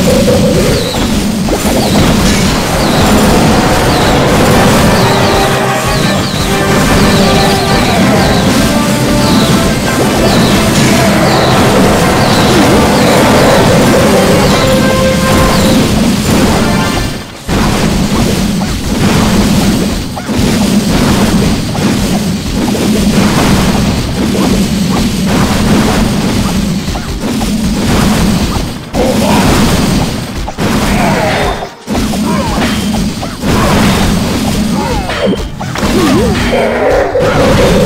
Let's go. Yeah.